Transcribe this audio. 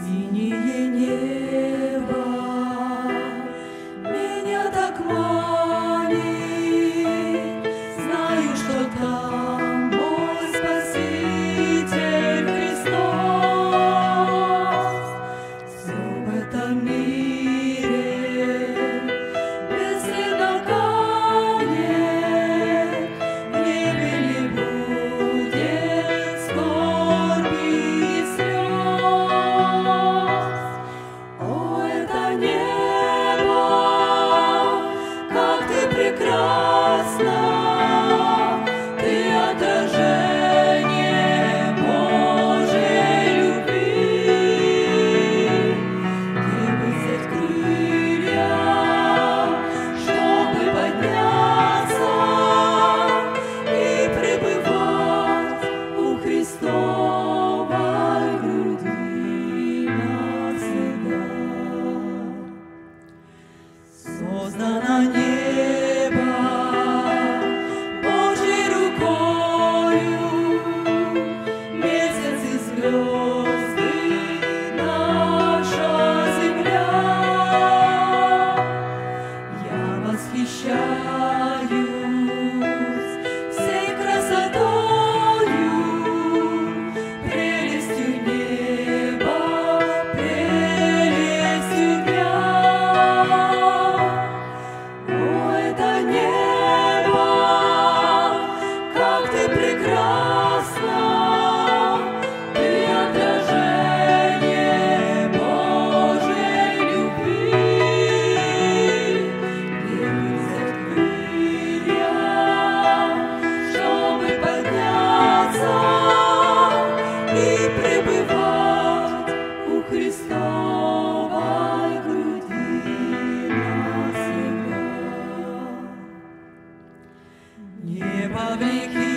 Minha восхищаюсь. I'll you.